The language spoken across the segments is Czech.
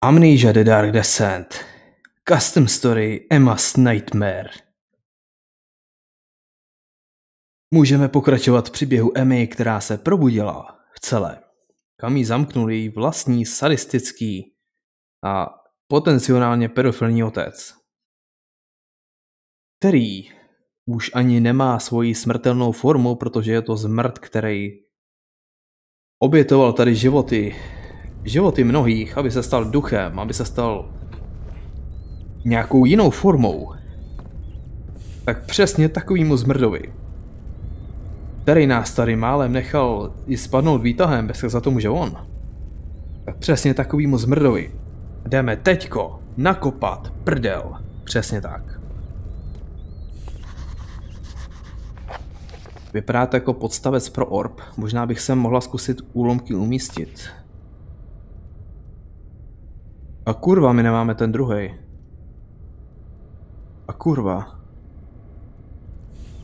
Amnesia The Dark Descent. Custom Story Emma's Nightmare. Můžeme pokračovat v příběhu Emmy, která se probudila v celé, kam jí zamknul její vlastní sadistický a potenciálně pedofilní otec, který už ani nemá svoji smrtelnou formu, protože je to zmrt, který obětoval tady životy životy mnohých, aby se stal duchem, aby se stal nějakou jinou formou, tak přesně takovýmu zmrdovi, který nás tady málem nechal i spadnout výtahem, bez za to může on, tak přesně takovýmu zmrdovi jdeme teďko nakopat prdel. Přesně tak. Vypadá to jako podstavec pro orb. Možná bych se mohla zkusit úlomky umístit. A kurva, my nemáme ten druhý. A kurva.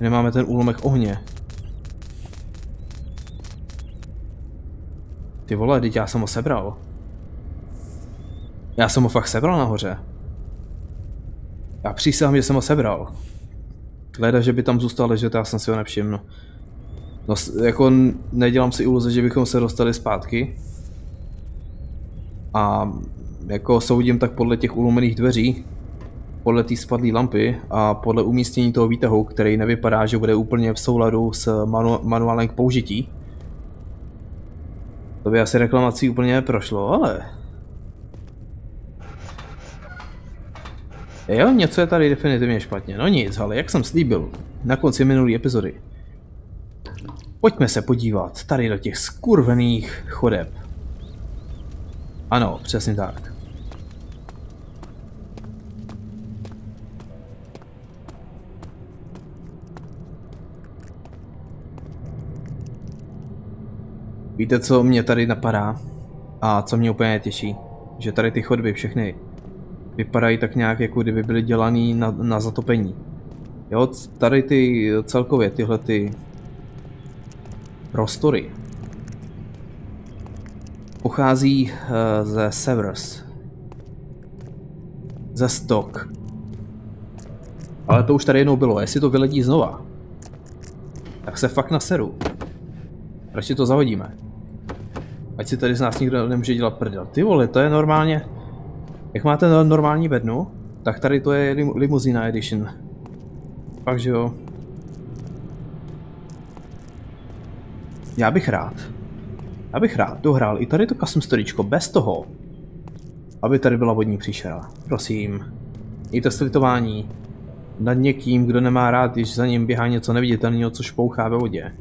My nemáme ten úlomek ohně. Ty vole, teď já jsem ho sebral. Já jsem ho fakt sebral nahoře. Já přísahám, že jsem ho sebral. Hleda, že by tam zůstal ležet, já jsem si ho nevšiml. No, jako nedělám si iluze, že bychom se dostali zpátky. A jako soudím tak podle těch ulomených dveří, podle té spadlé lampy a podle umístění toho výtahu, který nevypadá, že bude úplně v souladu s manu manuálem k použití. To by asi reklamací úplně neprošlo, ale... Jo, něco je tady definitivně špatně. No nic, ale jak jsem slíbil na konci minulé epizody. Pojďme se podívat tady do těch skurvených chodeb. Ano, přesně tak. Víte, co mě tady napadá? A co mě úplně těší? Že tady ty chodby všechny vypadají tak nějak, jako kdyby byly dělaný na, na zatopení. Jo, tady ty celkově tyhle ty prostory pochází uh, ze Severus. Ze Stock. Ale to už tady jednou bylo, jestli to vyledí znova, tak se fakt naseru. Radši to zahodíme. Ať si tady z nás nikdo nemůže dělat prdel. Ty vole, to je normálně... Jak máte normální bednu, tak tady to je lim limuzina edition. Fakt, že jo. Já bych rád. Já bych rád dohrál i tady to custom storičko bez toho, aby tady byla vodní příšera. Prosím. Mějte slitování nad někým, kdo nemá rád, když za ním běhá něco neviditelného, co špouchá ve vodě.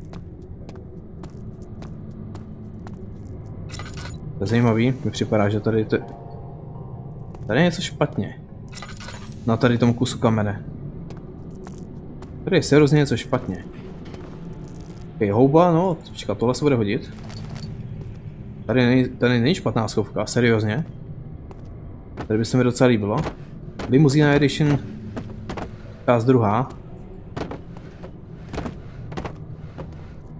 To je zajímavý, mi připadá, že tady to... Tady je něco špatně. Na tady tomu kusu kamene. Tady je seriózně něco špatně. Okay, houba, no, počkat, tohle se bude hodit. Tady není, tady není špatná schovka, seriózně. Tady by se mi docela líbilo. Limousine Edition, část druhá.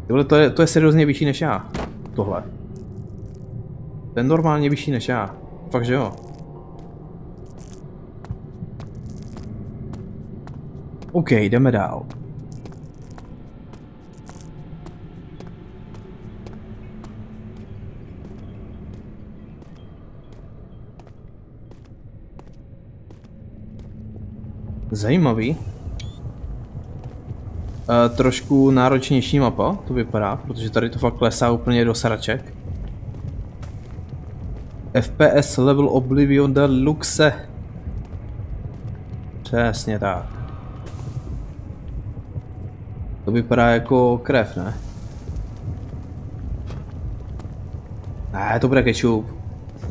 Tohle to je, to je seriózně vyšší než já. Tohle. Ten normálně vyšší než já. Fakt, že jo. OK, jdeme dál. Zajímavý. Uh, trošku náročnější mapa, to vypadá, protože tady to fakt klesá úplně do sraček. FPS level Oblivion Deluxe. Přesně tak. To vypadá jako krev, ne? Ne, to bude kečup.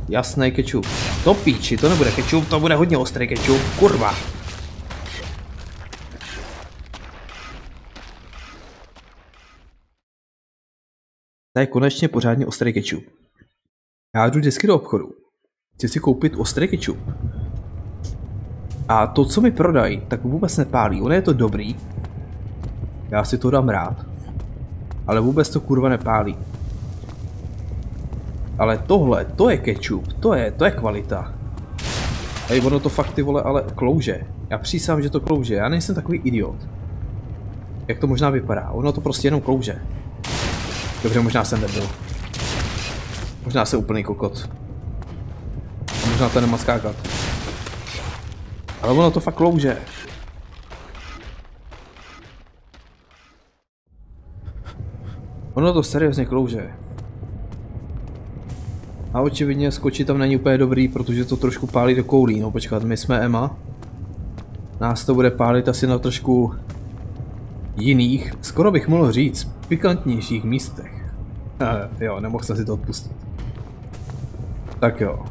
Jasný kečup. To píči, to nebude kečup, to bude hodně ostrý kečup, kurva. To je konečně pořádně ostrý kečup. Já jdu vždycky do obchodu. Chci si koupit ostrý kečup. A to, co mi prodají, tak vůbec nepálí. Ono je to dobrý. Já si to dám rád. Ale vůbec to kurva nepálí. Ale tohle, to je ketchup, to je, to je kvalita. Hej, ono to fakt ty vole, ale klouže. Já přísám, že to klouže, já nejsem takový idiot. Jak to možná vypadá, ono to prostě jenom klouže. Dobře, možná jsem nebyl. Možná jsem úplný kokot. A možná to nemá skákat. Ale ono to fakt klouže. Ono to seriózně klouže. A očividně skočit tam není úplně dobrý, protože to trošku pálí do koulí. No počkat, my jsme Emma. Nás to bude pálit asi na trošku jiných, skoro bych mohl říct, pikantnějších místech. jo, nemohl jsem si to odpustit. Tak jo.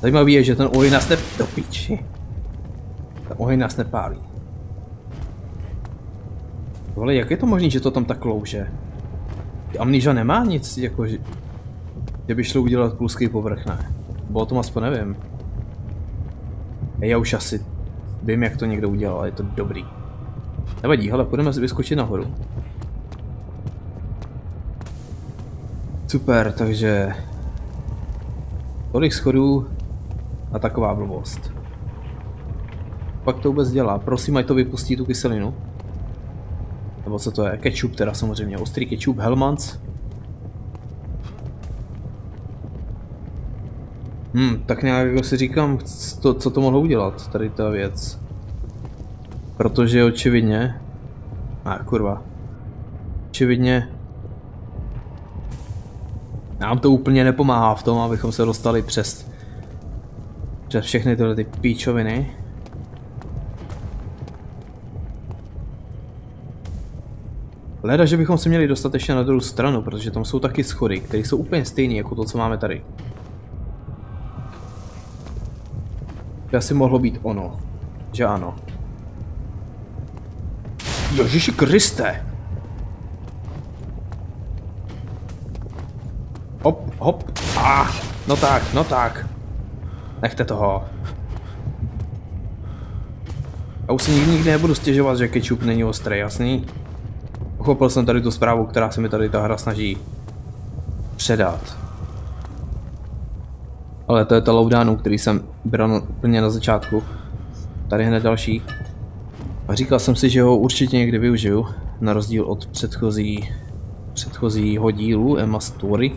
Zajímavý je, že ten oheň nás ne... Do piči. Ten oheň nás nepálí. Ale jak je to možné, že to tam tak louže? Amníža nemá nic, jako že, že by šlo udělat pluský povrch, ne? Bo o tom aspoň nevím. Já už asi vím, jak to někdo udělal, je to dobrý. Nevadí, hele, půjdeme vyskočit nahoru. Super, takže... Tolik schodů a taková blbost. Pak to vůbec dělá. Prosím, ať to vypustí tu kyselinu. Nebo co to je? Ketchup teda samozřejmě. Ostrý ketchup, Hellmans. Hmm, tak nějak jako si říkám, to, co to mohlo udělat, tady ta věc. Protože očividně... A ah, kurva. Očividně... Nám to úplně nepomáhá v tom, abychom se dostali přes... Přes všechny tyhle ty píčoviny. Leda, že bychom se měli dostat ještě na druhou stranu, protože tam jsou taky schody, které jsou úplně stejné jako to, co máme tady. To asi mohlo být ono. Že ano. Ježiši Kriste! Hop. Ah, no tak, no tak. Nechte toho. Já už si nikdy, nikdy nebudu stěžovat, že ketchup není ostrý, jasný? Pochopil jsem tady tu zprávu, která se mi tady ta hra snaží předat. Ale to je to lowdownu, který jsem bral úplně na začátku. Tady hned další. A říkal jsem si, že ho určitě někdy využiju, na rozdíl od předchozí, předchozího dílu Emma Story,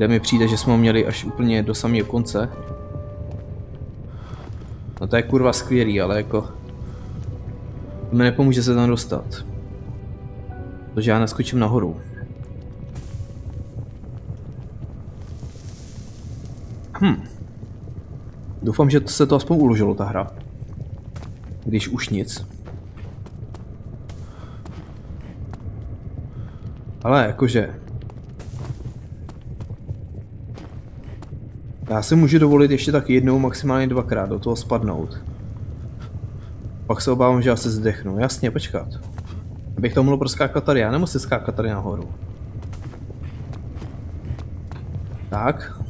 kde mi přijde, že jsme ho měli až úplně do samého konce. No to je kurva skvělý, ale jako... To mi nepomůže se tam dostat. Protože já neskočím nahoru. Hm. Doufám, že se to aspoň uložilo, ta hra. Když už nic. Ale jakože... Já si můžu dovolit ještě tak jednou, maximálně dvakrát do toho spadnout. Pak se obávám, že asi zdechnu. Jasně, počkat. Abych to mohl proskákat tady, já nemusím skákat tady nahoru. Tak.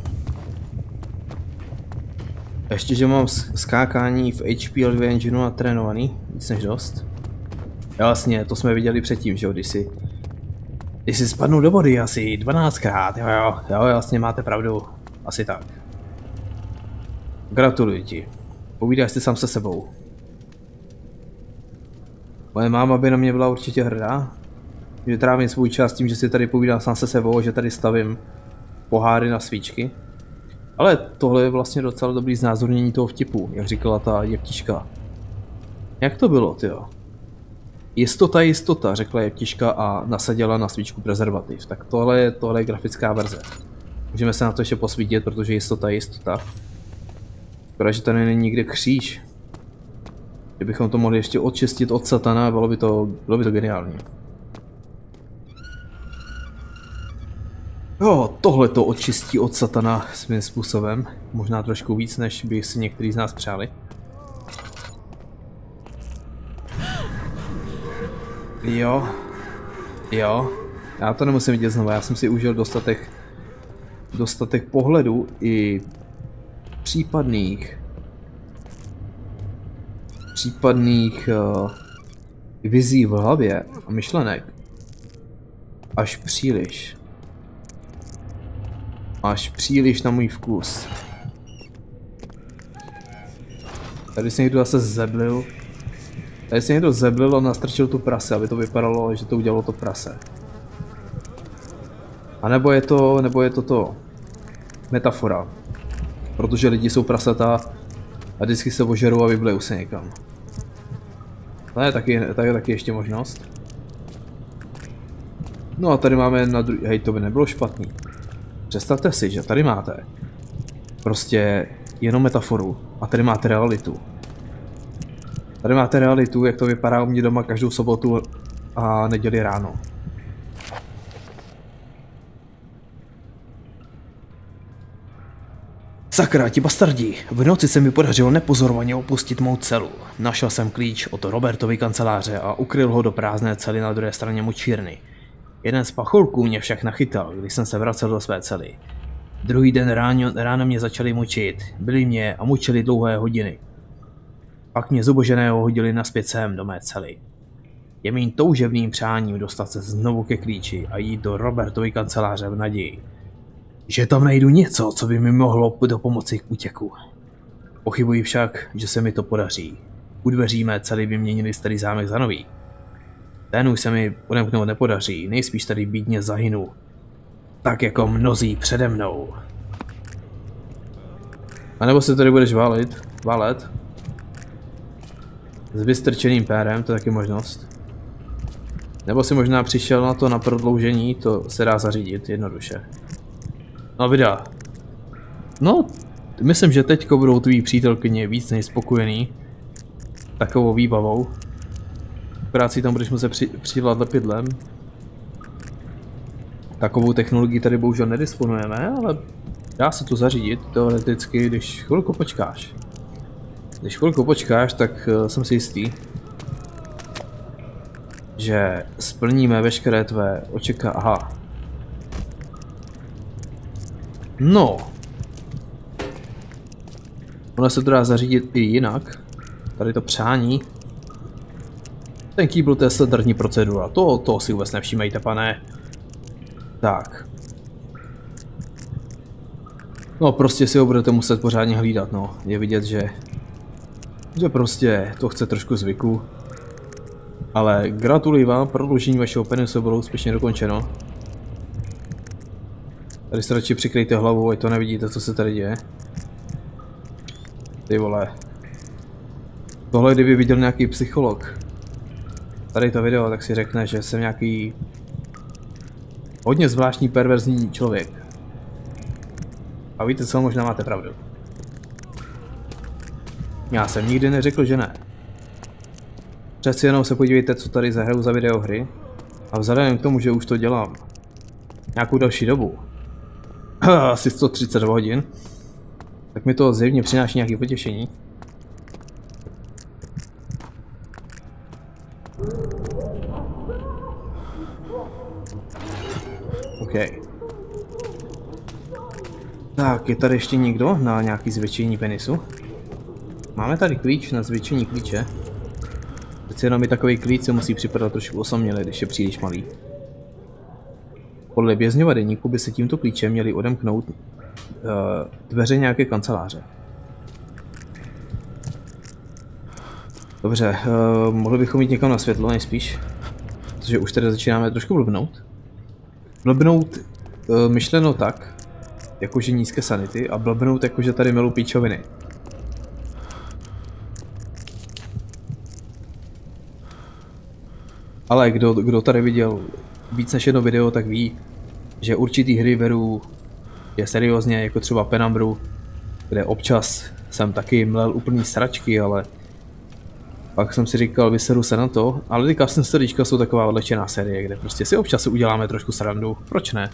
Ještě, že mám skákání v HP LV Engineu natrénovaný, víc než dost. Jasně, to jsme viděli předtím, že jo, když si... Když si spadnu do vody asi 12krát, jo jo, jo, jasně máte pravdu, asi tak. Gratuluji ti. Povídáš si sám se sebou. Moje máma by na mě byla určitě hrdá, že trávím svůj čas tím, že si tady povídám sám se sebou, že tady stavím poháry na svíčky. Ale tohle je vlastně docela dobrý znázornění toho vtipu, jak říkala ta jeptiška. Jak to bylo, tyjo? Jistota, jistota, řekla jeptiška a nasadila na svíčku prezervativ. Tak tohle je, tohle je grafická verze. Můžeme se na to ještě posvítit, protože jistota jistota. Škoda, že tady není nikde kříž. Kdybychom to mohli ještě odčistit od satana, bylo by to, bylo by to geniální. Jo, tohle to očistí od satana svým způsobem. Možná trošku víc, než by si některý z nás přáli. Jo. Jo. Já to nemusím vidět znovu, já jsem si užil dostatek dostatek pohledu i případných případných uh, vizí v hlavě a myšlenek až příliš. Až příliš na můj vkus. Tady se někdo zase zeblil. Tady se někdo zeblil a nastrčil tu prase, aby to vypadalo, že to udělalo to prase. A nebo je to, nebo je to to metafora. Protože lidi jsou prasata a vždycky se ožerou a vyblejou se někam. To je taky, to je taky ještě možnost. No a tady máme na druhý, hej to by nebylo špatný. Představte si, že tady máte prostě jenom metaforu a tady máte realitu. Tady máte realitu, jak to vypadá u mě doma každou sobotu a neděli ráno. Sakra, ti bastardi! V noci se mi podařilo nepozorovaně opustit mou celu. Našel jsem klíč od Robertovy kanceláře a ukryl ho do prázdné cely na druhé straně mučírny. Jeden z pacholků mě však nachytal, když jsem se vracel do své cely. Druhý den ráno, ráno mě začali mučit, byli mě a mučili dlouhé hodiny. Pak mě zuboženého hodili naspět sem do mé cely. Je mým toužebným přáním dostat se znovu ke klíči a jít do Robertovy kanceláře v naději, že tam najdu něco, co by mi mohlo do pomoci k útěku. Pochybuji však, že se mi to podaří. U dveří mé cely vyměnili starý zámek za nový. Ten už se mi odemknout nepodaří, nejspíš tady bídně zahynu. Tak jako mnozí přede mnou. A nebo se tady budeš válit, válet? S vystrčeným pérem, to je taky možnost. Nebo si možná přišel na to na prodloužení, to se dá zařídit jednoduše. No videa. No, myslím, že teďko budou tví přítelkyně víc než spokojený takovou výbavou. Si tam budeš muset při, přilat lepidlem. Takovou technologii tady bohužel nedisponujeme, ale dá se to zařídit teoreticky, když chvilku počkáš. Když chvilku počkáš, tak uh, jsem si jistý, že splníme veškeré tvé očeká... Aha. No. Ono se to dá zařídit i jinak. Tady to přání. Ten kýbl to je standardní procedura. To, to si vůbec nevšímejte, pane. Tak. No prostě si ho budete muset pořádně hlídat, no. Je vidět, že... Že prostě to chce trošku zvyku. Ale gratuluji vám, prodloužení vašeho penisu bylo úspěšně dokončeno. Tady se radši přikryjte hlavu, ať to nevidíte, co se tady děje. Ty vole. Tohle kdyby viděl nějaký psycholog. Tady to video, tak si řekne, že jsem nějaký hodně zvláštní perverzní člověk. A víte co, možná máte pravdu. Já jsem nikdy neřekl, že ne. Přeci jenom se podívejte, co tady zahraju za videohry. A vzhledem k tomu, že už to dělám nějakou další dobu, asi 130 hodin, tak mi to zjevně přináší nějaké potěšení. OK. Tak, je tady ještě někdo na nějaký zvětšení penisu? Máme tady klíč na zvětšení klíče. Přece jenom mi takový klíč se musí připadat trošku osaměle, když je příliš malý. Podle vězňova deníku by se tímto klíčem měli odemknout uh, dveře nějaké kanceláře. Dobře, uh, mohli bychom jít někam na světlo nejspíš, protože už tady začínáme trošku blbnout. Blbnout uh, myšleno tak, jakože nízké sanity a blbnout jakože tady milu píčoviny. Ale kdo, kdo tady viděl víc než jedno video, tak ví, že určitý hry beru je seriózně, jako třeba Penambru, kde občas jsem taky mlel úplný sračky, ale pak jsem si říkal, vyseru se na to, ale ty custom srdíčka jsou taková odlečená série, kde prostě si občas uděláme trošku srandu, proč ne?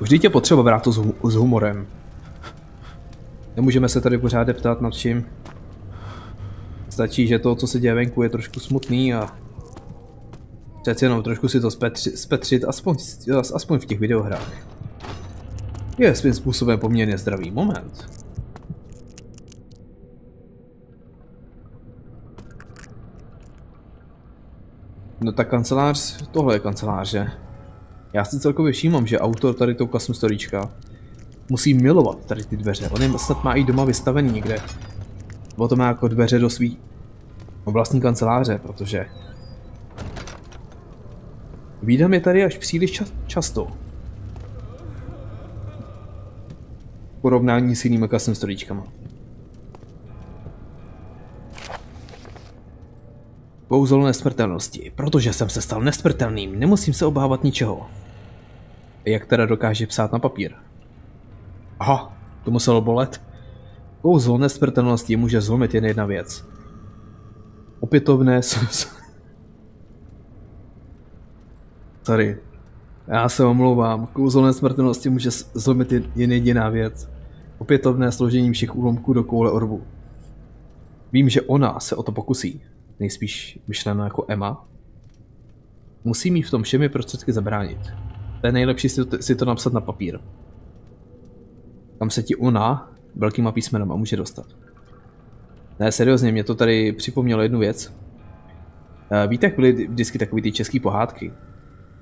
Už je potřeba brát to s, hu s humorem. Nemůžeme se tady pořád ptát nad čím. Stačí, že to, co se děje venku, je trošku smutný a přeci jenom trošku si to spetři, spetřit, aspoň, aspoň v těch videohrách. Je svým způsobem poměrně zdravý moment. No tak kancelář, tohle je kanceláře. Já si celkově všímám, že autor tady to custom storyčka musí milovat tady ty dveře. On je snad má i doma vystavený někde. O to má jako dveře do svý vlastní kanceláře, protože Vídám je tady až příliš ča často. Porovnání s jinými custom storyčkama. Kouzlo nesmrtelnosti. Protože jsem se stal nesmrtelným, nemusím se obávat ničeho. Jak teda dokáže psát na papír? Aha, to muselo bolet. Kouzlo nesmrtelnosti může zlomit jen jedna věc. Opětovné Sorry. Já se omlouvám. Kouzlo nesmrtelnosti může zlomit jen jediná věc. Opětovné složení všech úlomků do koule orbu. Vím, že ona se o to pokusí. Nejspíš myšlena jako Emma. Musí mi v tom všemi prostředky zabránit. To je nejlepší si to, si to napsat na papír. Kam se ti ona velkýma písmenama může dostat. Ne, seriózně, mě to tady připomnělo jednu věc. Eh, víte, jak byly vždycky takový ty české pohádky?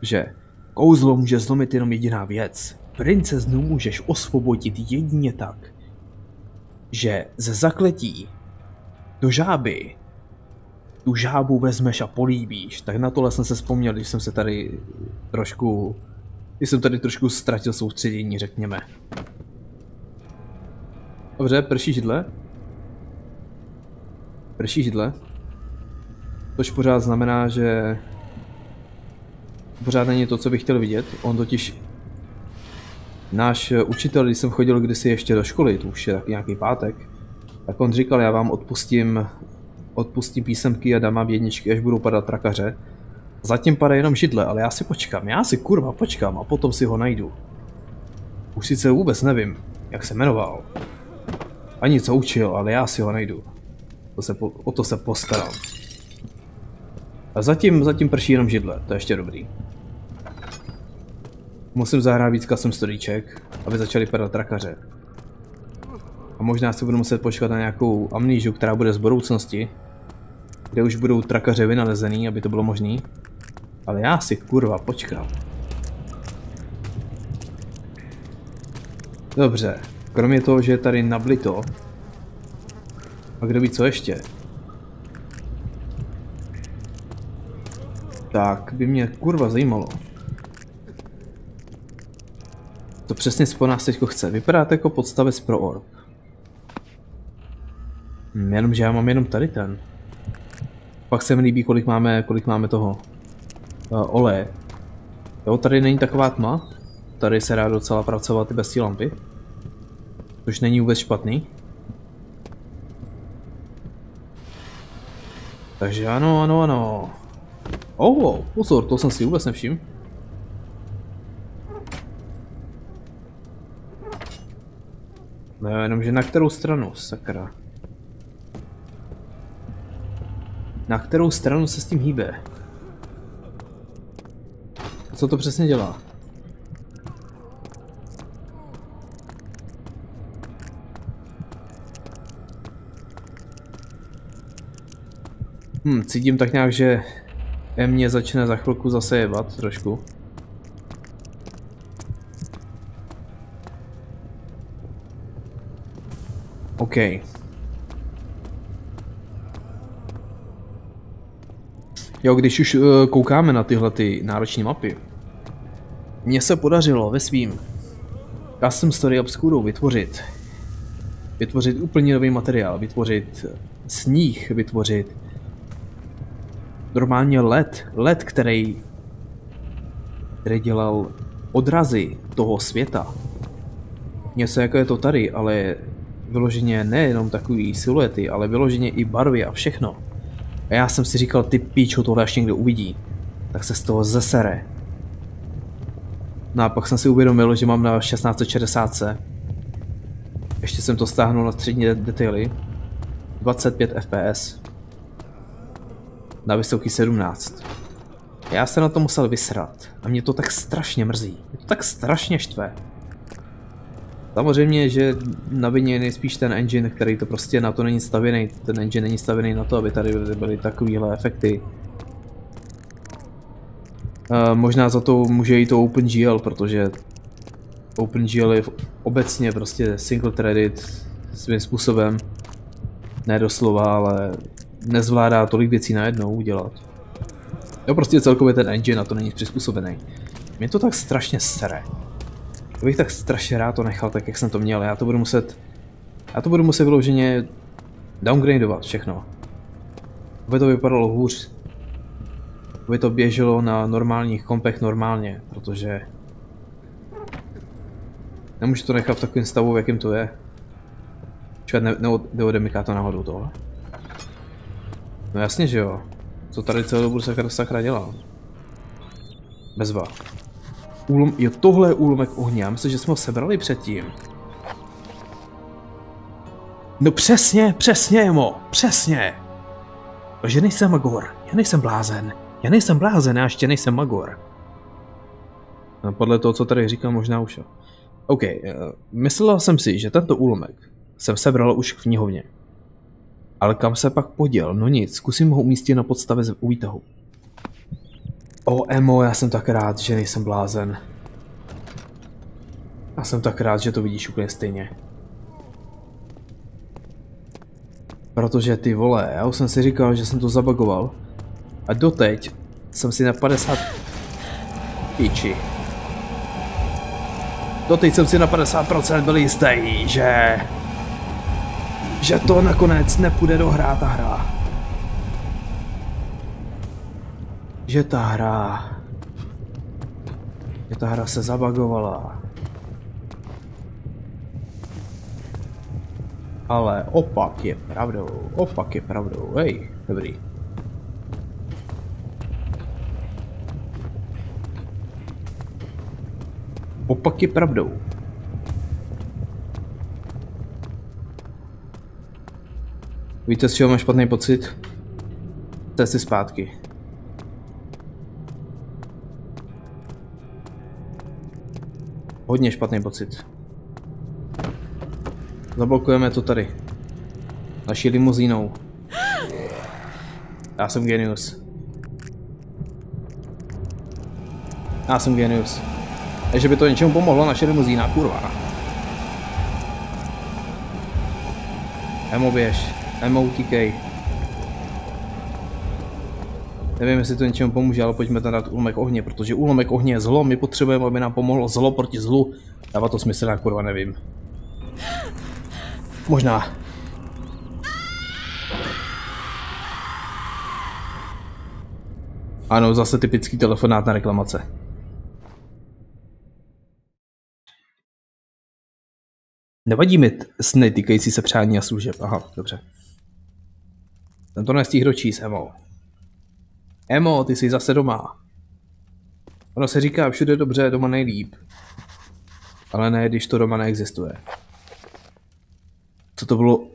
že kouzlo může zlomit jenom jediná věc. Princeznu můžeš osvobodit jedině tak, že ze zakletí do žáby tu žábu vezmeš a políbíš. Tak na tohle jsem se vzpomněl, když jsem se tady trošku, když jsem tady trošku ztratil soustředění, řekněme. Dobře, prší židle. Prší židle. Tož pořád znamená, že pořád není to, co bych chtěl vidět. On totiž náš učitel, když jsem chodil kdysi ještě do školy, to už je taky nějaký pátek, tak on říkal, já vám odpustím, odpustím písemky a dám vám jedničky, až budou padat trakaře. Zatím padá jenom židle, ale já si počkám, já si kurva počkám a potom si ho najdu. Už sice vůbec nevím, jak se jmenoval. Ani co učil, ale já si ho najdu. To se po, o to se postarám. A zatím, zatím prší jenom židle, to je ještě dobrý. Musím zahrát víc custom storyček, aby začali padat trakaře. A možná si budu muset počkat na nějakou amnížu, která bude z budoucnosti, kde už budou trakaře vynalezený, aby to bylo možný. Ale já si kurva počkám. Dobře, kromě toho, že je tady nablito, a kdo ví co ještě, tak by mě kurva zajímalo, To přesně po nás teďko chce. Vypadá to jako podstavec pro orb. Hm, jenomže já mám jenom tady ten. Pak se mi líbí, kolik máme, kolik máme toho uh, oleje. Jo, tady není taková tma. Tady se dá docela pracovat i bez té lampy. Což není vůbec špatný. Takže ano, ano, ano. Oh, pozor, to jsem si vůbec nevšiml. No jenomže na kterou stranu, sakra. Na kterou stranu se s tím hýbe? Co to přesně dělá? Hm, cítím tak nějak, že mě začne za chvilku zase jebat trošku. OK. Jo, když už uh, koukáme na tyhle ty náročné mapy, mně se podařilo ve svým Custom Story Obscuro vytvořit vytvořit úplně nový materiál, vytvořit sníh, vytvořit normálně led, led, který, který dělal odrazy toho světa. Něco jako je to tady, ale vyloženě nejenom takový siluety, ale vyloženě i barvy a všechno. A já jsem si říkal, ty píčo, tohle až někdo uvidí, tak se z toho zesere. No a pak jsem si uvědomil, že mám na 1660. Ještě jsem to stáhnul na střední detaily. 25 fps. Na vysoký 17. Já se na to musel vysrat. A mě to tak strašně mrzí. Mě to tak strašně štve. Samozřejmě, že na vině je nejspíš ten engine, který to prostě na to není stavěný. Ten engine není stavěný na to, aby tady byly takovéhle efekty. Uh, možná za to může jít to OpenGL, protože OpenGL je obecně prostě single threaded svým způsobem. Ne doslova, ale nezvládá tolik věcí najednou udělat. Jo, prostě celkově ten engine na to není přizpůsobený. Mě to tak strašně sere. Já bych tak strašně rád to nechal tak, jak jsem to měl. Já to budu muset... Já to budu muset vyloženě downgradeovat všechno. Aby to vypadalo hůř. Aby to běželo na normálních kompech normálně, protože... Nemůžu to nechat v takovém stavu, v jakým to je. Čekat, ne, neodemyká to náhodou tohle. No jasně, že jo. Co tady celou dobu sakra, sakra dělal? Bezva. Úlom, jo, tohle je úlomek ohně. Já myslím, že jsme ho sebrali předtím. No přesně, přesně, Mo, přesně. Že nejsem Magor, já nejsem blázen. Já nejsem blázen, já ještě nejsem Magor. No, podle toho, co tady říkám, možná už jo. OK, uh, myslel jsem si, že tento úlomek jsem sebral už v knihovně. Ale kam se pak poděl? No nic, zkusím ho umístit na podstavě u výtahu. O, Emo, já jsem tak rád, že nejsem blázen. Já jsem tak rád, že to vidíš úplně stejně. Protože ty vole, já už jsem si říkal, že jsem to zabagoval. A doteď jsem si na 50... Píči. Doteď jsem si na 50% byl jistý, že... Že to nakonec nepůjde dohrát ta hra. Že ta hra... Že ta hra se zabagovala. Ale opak je pravdou, opak je pravdou, hej, dobrý. Opak je pravdou. Víte, z čeho mám špatný pocit? Si zpátky. Hodně špatný pocit. Zablokujeme to tady. Naší limuzínou. Já jsem genius. Já jsem genius. Takže by to něčemu pomohlo, naše limuzína, kurva. Emo běž. Utíkej. Nevím, jestli to něčemu pomůže, ale pojďme tam dát úlomek ohně, protože úlomek ohně je zlo, my potřebujeme, aby nám pomohlo zlo proti zlu. Dává to smysl, já kurva nevím. Možná. Ano, zase typický telefonát na reklamace. Nevadí mi sny týkající se přání a služeb. Aha, dobře. Ten to nestihl číst, Emo. Emo, ty jsi zase doma. Ono se říká všude dobře, doma nejlíp. Ale ne, když to doma neexistuje. Co to bylo?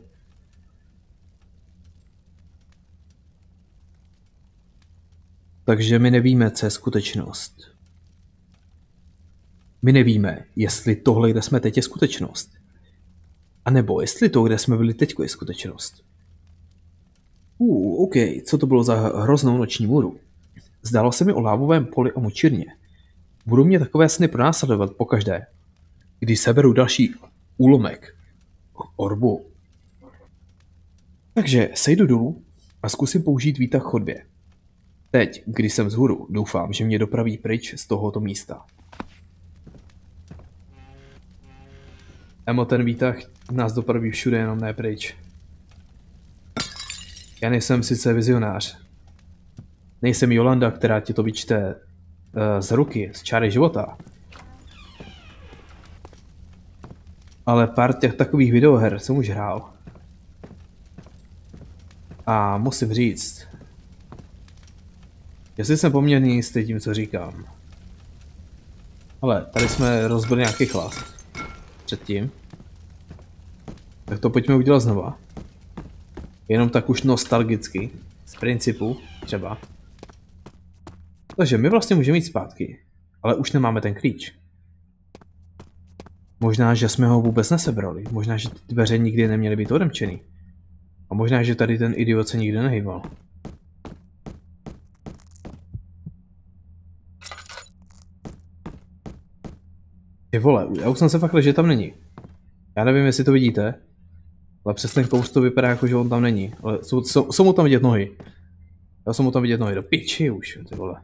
Takže my nevíme, co je skutečnost. My nevíme, jestli tohle, kde jsme teď, je skutečnost. A nebo jestli to, kde jsme byli teď, je skutečnost. Uh, OK, co to bylo za hroznou noční můru? Zdálo se mi o lávovém poli a mučírně. Budou mě takové sny pronásledovat pokaždé, když seberu další úlomek orbu. Takže sejdu dolů a zkusím použít výtah chodbě. Teď, když jsem vzhůru, doufám, že mě dopraví pryč z tohoto místa. Emo, ten výtah nás dopraví všude, jenom ne pryč. Já nejsem sice vizionář. Nejsem Jolanda, která ti to vyčte uh, z ruky, z čáry života. Ale pár těch takových videoher jsem už hrál. A musím říct, jestli jsem poměrně jistý tím, co říkám. Ale tady jsme rozbili nějaký chlas. Předtím. Tak to pojďme udělat znova. Jenom tak už nostalgicky. Z principu, třeba. Takže my vlastně můžeme jít zpátky. Ale už nemáme ten klíč. Možná, že jsme ho vůbec nesebrali. Možná, že ty dveře nikdy neměly být odemčeny. A možná, že tady ten idiot se nikdy nehýbal. Ty vole, já už jsem se fakt že tam není. Já nevím, jestli to vidíte, ale přes ten kous to vypadá jako, že on tam není. Ale jsou, jsou, jsou mu tam vidět nohy. Já jsem mu tam vidět nohy, do piči už, ty vole.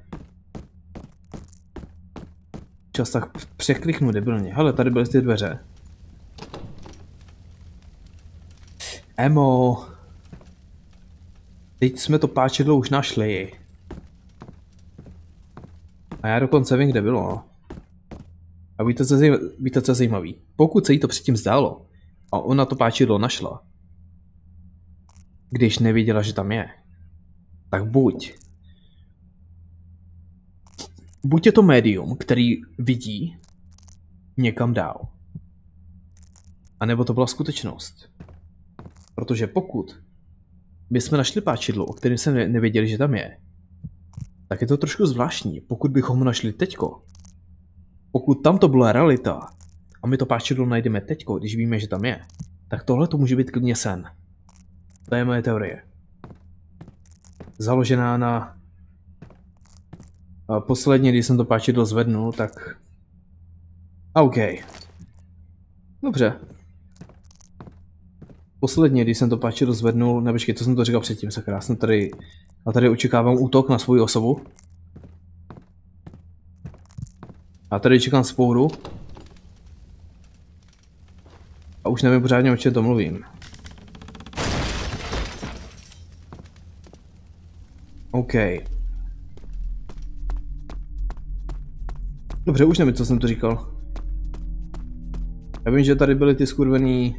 Čas tak překliknu debilně. Hele, tady byly ty dveře. Emo. Teď jsme to páčidlo už našli. A já dokonce vím, kde bylo. A víte, co je zajímavý? Pokud se jí to předtím zdálo a ona to páčidlo našla, když nevěděla, že tam je, tak buď buď je to médium, který vidí někam dál, anebo to byla skutečnost. Protože pokud bychom našli páčidlo, o kterém jsme nevěděli, že tam je, tak je to trošku zvláštní. Pokud bychom ho našli teďko, pokud tam to byla realita a my to páčidlo najdeme teďko, když víme, že tam je, tak tohle to může být klidně sen. To je moje teorie. Založená na... A posledně, když jsem to páčidlo zvednul, tak... OK. Dobře. Posledně, když jsem to páčidlo zvednul, nepočkej, co jsem to říkal předtím, se krásně tady... A tady očekávám útok na svou osobu. A tady čekám spouru. A už nevím pořádně, o čem to mluvím. OK. Dobře, už nevím, co jsem to říkal. Já vím, že tady byly ty skurvený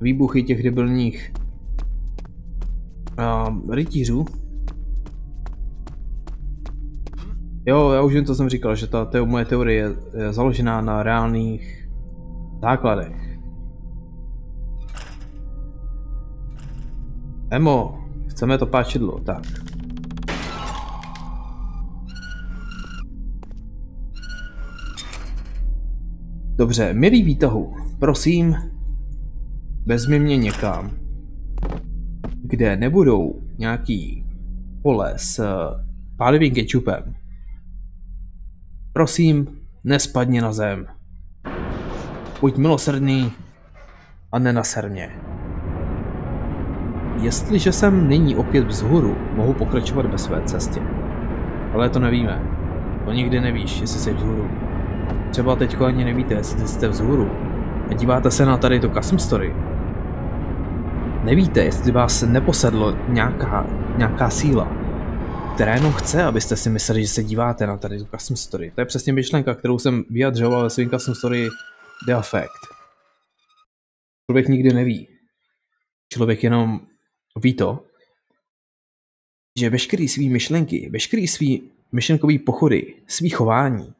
výbuchy těch debilních uh, rytířů. Jo, já už vím, co jsem říkal, že ta moje teorie je, je založená na reálných základech. Emo, chceme to páčidlo, tak. Dobře, milý výtahu, prosím, vezmi mě někam, kde nebudou nějaký pole s pálivým kečupem. Prosím, nespadni na zem. Buď milosrdný a nenaser mě. Jestliže jsem nyní opět vzhůru, mohu pokračovat ve své cestě. Ale to nevíme. To nikdy nevíš, jestli jsi vzhůru. Třeba teďko ani nevíte, jestli jste vzhůru. A díváte se na tady to custom story. Nevíte, jestli vás neposedlo nějaká, nějaká síla, která jenom chce, abyste si mysleli, že se díváte na tady tu custom story. To je přesně myšlenka, kterou jsem vyjadřoval ve svým custom story The Effect. Člověk nikdy neví. Člověk jenom ví to, že veškerý svý myšlenky, veškerý svý myšlenkový pochody, svý chování,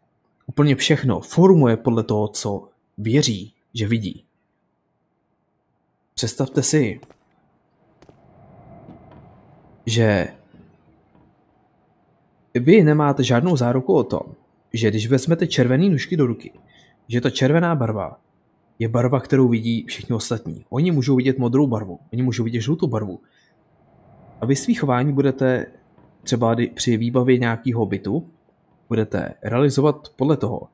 úplně všechno formuje podle toho, co věří, že vidí. Představte si, že vy nemáte žádnou záruku o tom, že když vezmete červený nůžky do ruky, že ta červená barva je barva, kterou vidí všichni ostatní. Oni můžou vidět modrou barvu, oni můžou vidět žlutou barvu. A vy svých chování budete třeba při výbavě nějakého bytu, budete realizovat podle toho,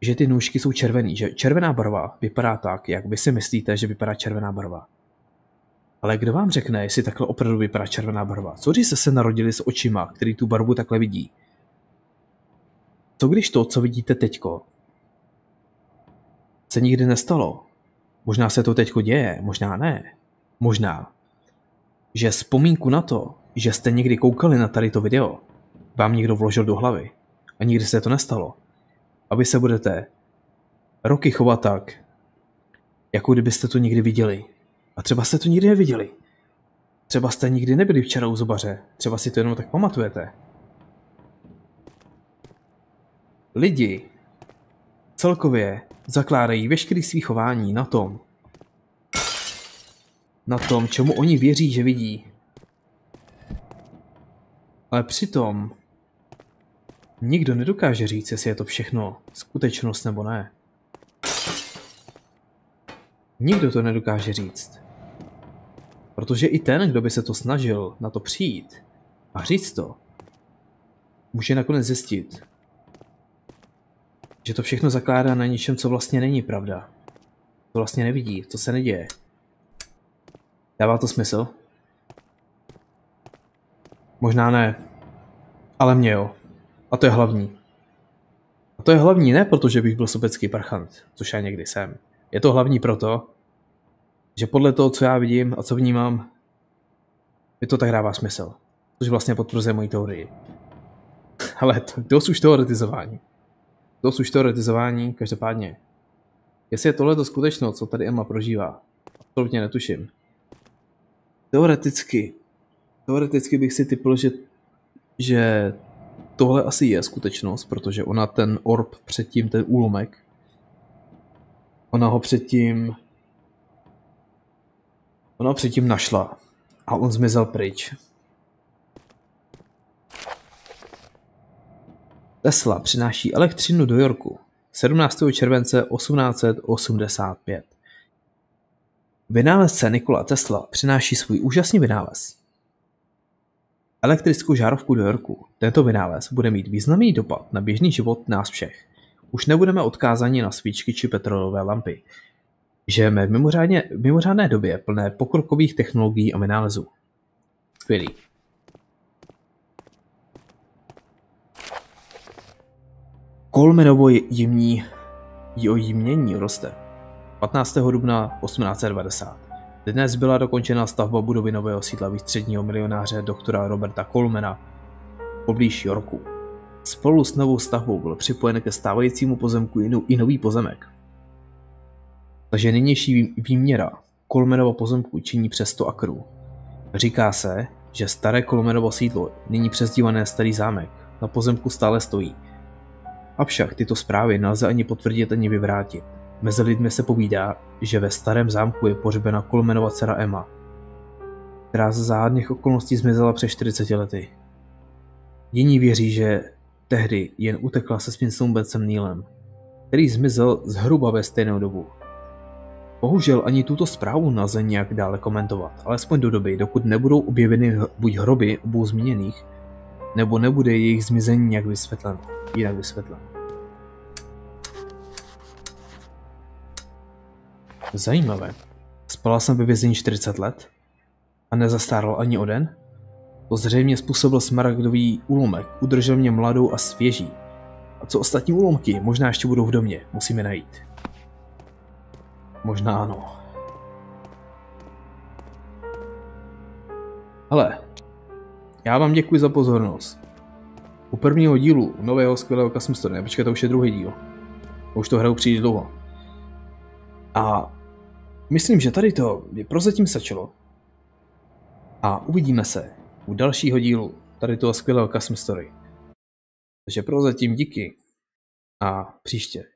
že ty nůžky jsou červený, že červená barva vypadá tak, jak vy si myslíte, že vypadá červená barva. Ale kdo vám řekne, jestli takhle opravdu vypadá červená barva? Co když jste se narodili s očima, který tu barvu takhle vidí? Co když to, co vidíte teďko, se nikdy nestalo? Možná se to teďko děje, možná ne. Možná, že vzpomínku na to, že jste někdy koukali na tady to video, vám někdo vložil do hlavy a nikdy se to nestalo. A vy se budete roky chovat tak, jako kdybyste to někdy viděli. A třeba jste to nikdy neviděli. Třeba jste nikdy nebyli včera u zubaře. Třeba si to jenom tak pamatujete. Lidi celkově zakládají veškerý svý chování na tom, na tom, čemu oni věří, že vidí. Ale přitom nikdo nedokáže říct, jestli je to všechno skutečnost nebo ne. Nikdo to nedokáže říct. Protože i ten, kdo by se to snažil na to přijít a říct to, může nakonec zjistit, že to všechno zakládá na něčem, co vlastně není pravda. To vlastně nevidí, co se neděje. Dává to smysl? Možná ne, ale mě jo. A to je hlavní. A to je hlavní ne protože bych byl sobecký parchant, což já někdy jsem. Je to hlavní proto, že podle toho, co já vidím a co vnímám, mi to tak dává smysl. Což vlastně potvrzuje moji teorii. Ale to, dost už teoretizování. Dost už teoretizování, každopádně. Jestli je tohle to skutečno, co tady Emma prožívá, absolutně netuším. Teoreticky, teoreticky bych si typl, že, že tohle asi je skutečnost, protože ona ten orb předtím, ten úlomek, ona ho předtím ona ho předtím našla a on zmizel pryč. Tesla přináší elektřinu do Yorku 17. července 1885. Vynálezce Nikola Tesla přináší svůj úžasný vynález. Elektrickou žárovku do Yorku. Tento vynález bude mít významný dopad na běžný život nás všech. Už nebudeme odkázáni na svíčky či petrolové lampy. Žijeme v mimořádné době plné pokrokových technologií a vynálezů. Skvělý. Kolmenovo jimní o jímnění roste. 15. dubna 1890. Dnes byla dokončena stavba budovy nového sídla výstředního milionáře doktora Roberta Colmena poblíž Yorku. Spolu s novou stavbou byl připojen ke stávajícímu pozemku i nový pozemek. Takže nynější výměra Kolmenova pozemku činí přes 100 akrů. Říká se, že staré Kolmenovo sídlo, nyní přezdívané Starý zámek, na pozemku stále stojí. Avšak tyto zprávy nelze ani potvrdit, ani vyvrátit. Mezi lidmi se povídá, že ve starém zámku je pohřbena Kolmenova dcera Emma, která ze záhadných okolností zmizela před 40 lety. Jiní věří, že tehdy jen utekla se svým snoubencem Nílem, který zmizel zhruba ve stejnou dobu. Bohužel ani tuto zprávu nelze nějak dále komentovat, alespoň do doby, dokud nebudou objeveny buď hroby obou zmíněných, nebo nebude jejich zmizení nějak vysvětleno, jinak vysvětleno. Zajímavé. Spala jsem ve vězení 40 let a nezastárl ani o den? To zřejmě způsobil smaragdový úlomek, udržel mě mladou a svěží. A co ostatní úlomky? Možná ještě budou v domě, musíme najít. Možná ano. Ale já vám děkuji za pozornost. U prvního dílu nového skvělého Custom počkej, to už je druhý díl. Už to hraju příliš dlouho. A myslím, že tady to je prozatím stačilo. A uvidíme se u dalšího dílu tady toho skvělého Custom Story. Takže prozatím díky a příště.